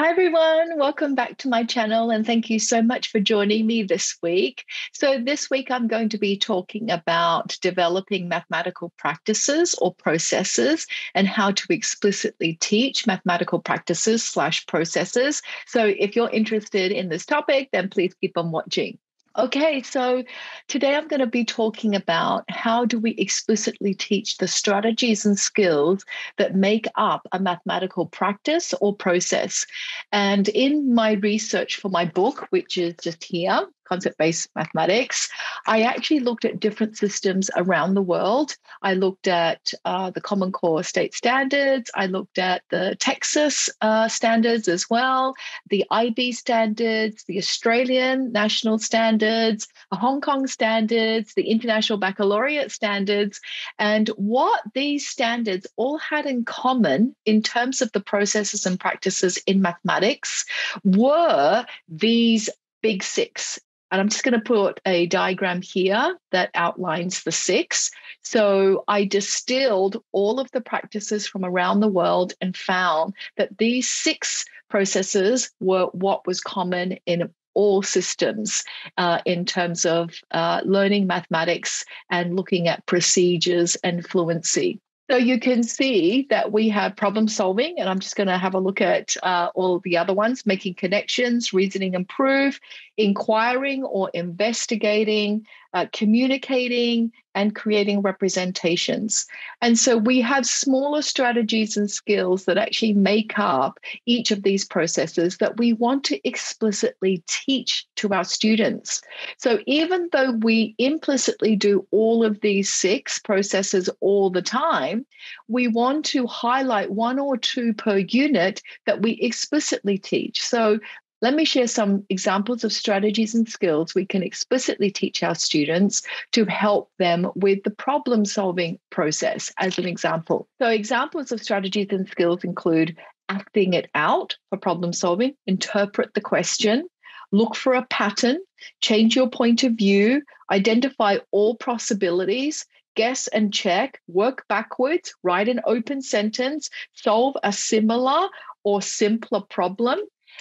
Hi, everyone. Welcome back to my channel, and thank you so much for joining me this week. So, this week I'm going to be talking about developing mathematical practices or processes and how to explicitly teach mathematical practices slash processes. So, if you're interested in this topic, then please keep on watching. Okay, so today I'm going to be talking about how do we explicitly teach the strategies and skills that make up a mathematical practice or process. And in my research for my book, which is just here, concept based mathematics, I actually looked at different systems around the world. I looked at uh, the Common Core state standards, I looked at the Texas uh, standards as well, the IB standards, the Australian national standards, the Hong Kong standards, the International Baccalaureate standards. And what these standards all had in common in terms of the processes and practices in mathematics were these big six and I'm just going to put a diagram here that outlines the six. So I distilled all of the practices from around the world and found that these six processes were what was common in all systems uh, in terms of uh, learning mathematics and looking at procedures and fluency. So you can see that we have problem solving, and I'm just going to have a look at uh, all the other ones making connections, reasoning proof, inquiring or investigating, uh, communicating, and creating representations. And so we have smaller strategies and skills that actually make up each of these processes that we want to explicitly teach to our students. So even though we implicitly do all of these six processes all the time, we want to highlight one or two per unit that we explicitly teach. So let me share some examples of strategies and skills we can explicitly teach our students to help them with the problem solving process, as an example. So, examples of strategies and skills include acting it out for problem solving, interpret the question, look for a pattern, change your point of view, identify all possibilities, guess and check, work backwards, write an open sentence, solve a similar or simpler problem,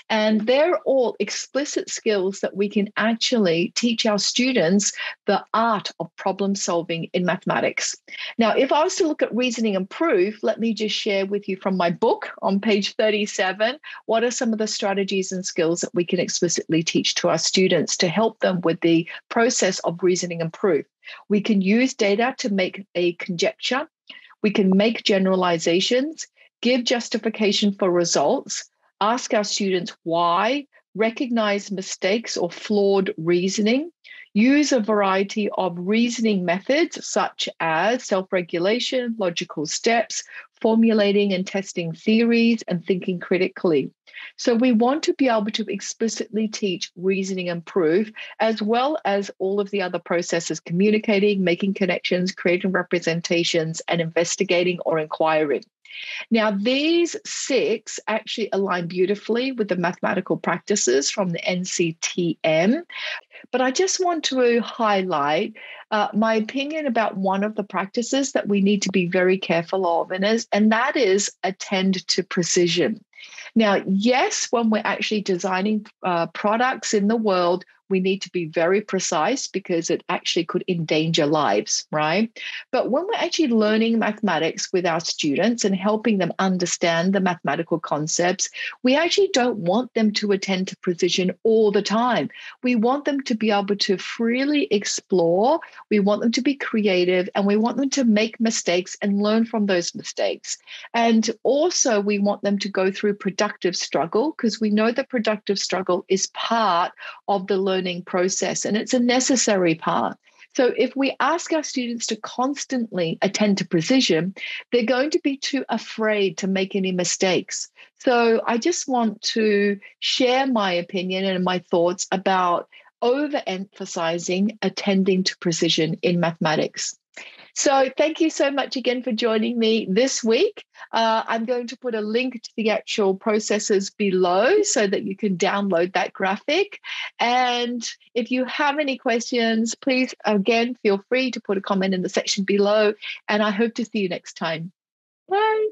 and they're all explicit skills that we can actually teach our students the art of problem solving in mathematics. Now, if I was to look at reasoning and proof, let me just share with you from my book on page 37 what are some of the strategies and skills that we can explicitly teach to our students to help them with the process of reasoning and proof. We can use data to make a conjecture. We can make generalizations, give justification for results, ask our students why, recognize mistakes or flawed reasoning, use a variety of reasoning methods such as self regulation, logical steps, formulating and testing theories, and thinking critically. So, we want to be able to explicitly teach reasoning and proof, as well as all of the other processes communicating, making connections, creating representations, and investigating or inquiring. Now, these six actually align beautifully with the mathematical practices from the NCTM. But I just want to highlight uh, my opinion about one of the practices that we need to be very careful of, and, is, and that is attend to precision. Now, yes, when we're actually designing uh, products in the world, we need to be very precise because it actually could endanger lives, right? But when we're actually learning mathematics with our students and helping them understand the mathematical concepts, we actually don't want them to attend to precision all the time. We want them to be able to freely explore, we want them to be creative, and we want them to make mistakes and learn from those mistakes. And also, we want them to go through productive struggle because we know that productive struggle is part of the learning learning process, and it's a necessary part. So, if we ask our students to constantly attend to precision, they're going to be too afraid to make any mistakes. So, I just want to share my opinion and my thoughts about overemphasizing attending to precision in mathematics. So, thank you so much again for joining me this week. Uh, I'm going to put a link to the actual processes below so that you can download that graphic. And if you have any questions, please again feel free to put a comment in the section below. And I hope to see you next time. Bye.